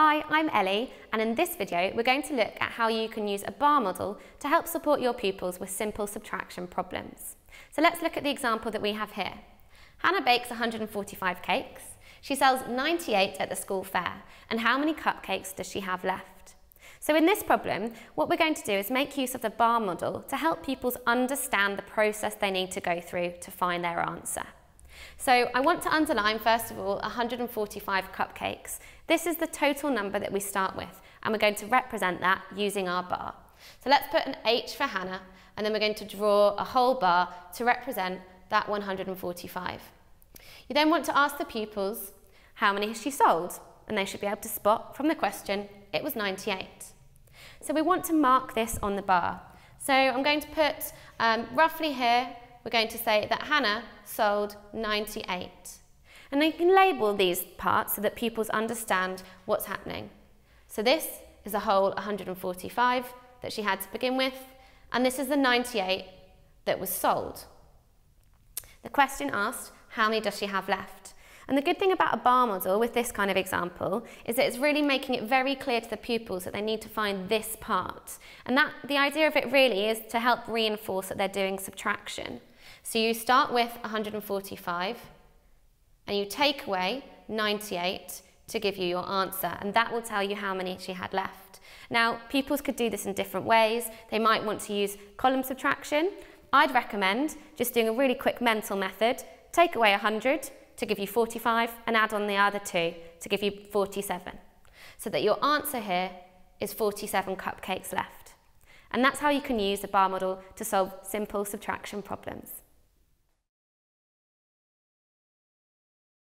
Hi, I'm Ellie and in this video we're going to look at how you can use a bar model to help support your pupils with simple subtraction problems. So let's look at the example that we have here. Hannah bakes 145 cakes. She sells 98 at the school fair and how many cupcakes does she have left? So in this problem, what we're going to do is make use of the bar model to help pupils understand the process they need to go through to find their answer. So I want to underline, first of all, 145 cupcakes. This is the total number that we start with, and we're going to represent that using our bar. So let's put an H for Hannah, and then we're going to draw a whole bar to represent that 145. You then want to ask the pupils, how many has she sold? And they should be able to spot from the question, it was 98. So we want to mark this on the bar. So I'm going to put um, roughly here we're going to say that Hannah sold 98. And you can label these parts so that pupils understand what's happening. So this is a whole 145 that she had to begin with, and this is the 98 that was sold. The question asked, how many does she have left? And the good thing about a bar model with this kind of example is that it's really making it very clear to the pupils that they need to find this part. And that the idea of it really is to help reinforce that they're doing subtraction. So you start with 145 and you take away 98 to give you your answer and that will tell you how many she had left. Now pupils could do this in different ways. They might want to use column subtraction. I'd recommend just doing a really quick mental method. Take away 100 to give you 45 and add on the other two to give you 47. So that your answer here is 47 cupcakes left. And that's how you can use the bar model to solve simple subtraction problems.